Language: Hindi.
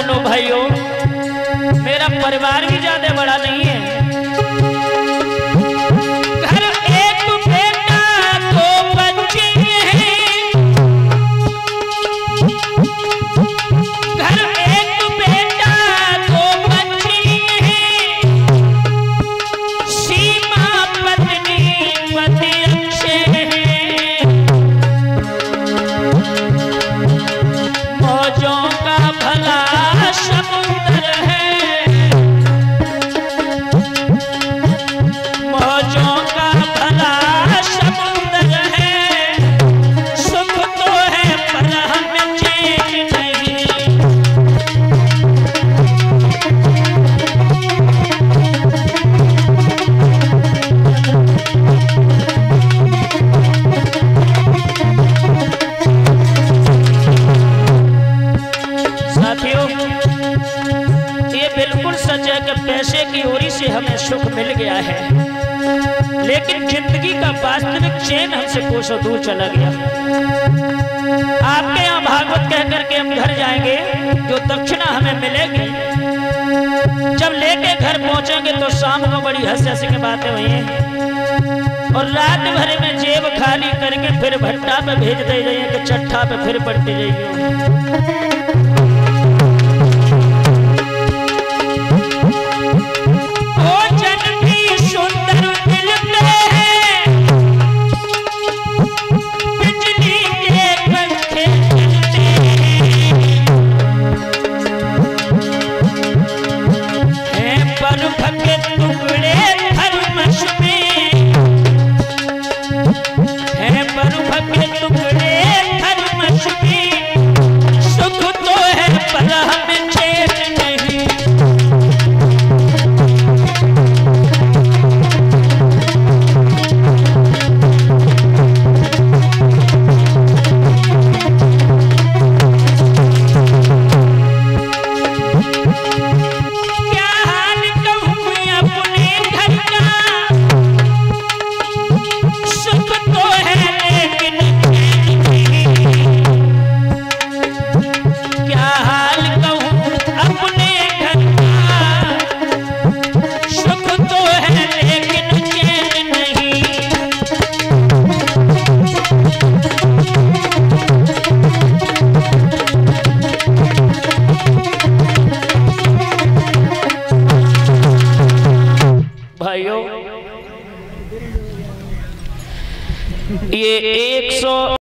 बहनों भाइयों मेरा परिवार भी ज़्यादा बड़ा नहीं है। कि पैसे की ओरी से हमें सुख मिल गया है। लेकिन ज़िंदगी का वास्तविक चैन हमसे कोसों दूर चला गया। आपके यहाँ भागवत कह करके हम घर जाएँगे, जो दक्षिणा हमें मिलेगी। जब लेके घर पहुँचेंगे तो शाम को बड़ी हंस हंस की बातें हुई हैं। और रात भर में जेब खाली करके फिर भट्टा पे भेज दे जाइए कि चट्टा पे फिर पड़ती जाइए। भाइयों ये एक सौ